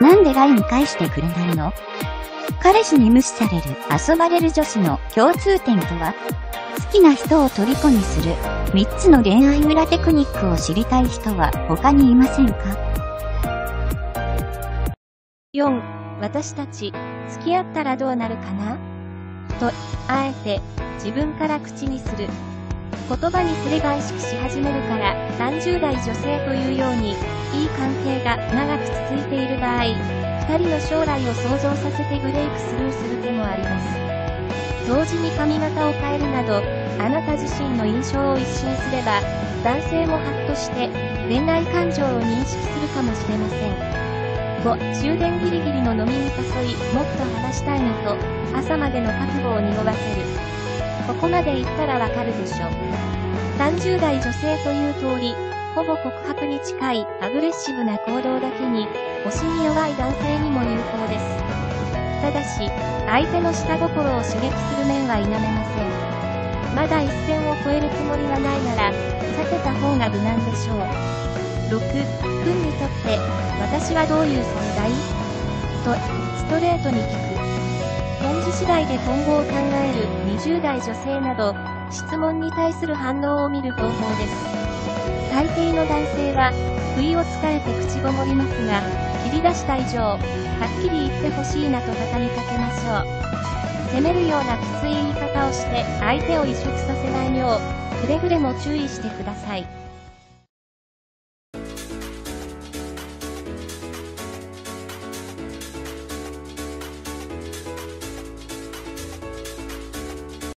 なんで LINE 返してくれないの？彼氏に無視される遊ばれる女子の共通点とは？好きな人を虜にする3つの恋愛裏テクニックを知りたい人は他にいませんか ?4、私たち、付き合ったらどうなるかな？と、あえて、自分から口にする。言葉にすれば意識し始めるから、30代女性というように、いい関係が長く続いている場合、2人の将来を想像させてブレイクスルーする手もあります。同時に髪型を変えるなど、あなた自身の印象を一新すれば、男性もハッとして恋愛感情を認識するかもしれません。5. 終電ギリギリの飲みに誘い、もっと話したいのと、朝までの覚悟を匂わせる。ここまで言ったらわかるでしょ。30代女性という通り、ほぼ告白に近いアグレッシブな行動だけに、推しに弱い男性にも有効です。ただし、相手の下心を刺激する面は否めません。まだ一線を越えるつもりがないなら、避けた方が無難でしょう。6、君にとって、私はどういう存在？と、ストレートに聞く。返事次第で今後を考える20代女性など、質問に対する反応を見る方法です。大抵の男性は、不意をつかれて口ごもりますが、切り出した以上、はっきり言ってほしいなと畳みかけましょう。責めるようなきつい言い方をして相手を移植させないよう、くれぐれも注意してください。